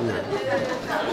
Yeah.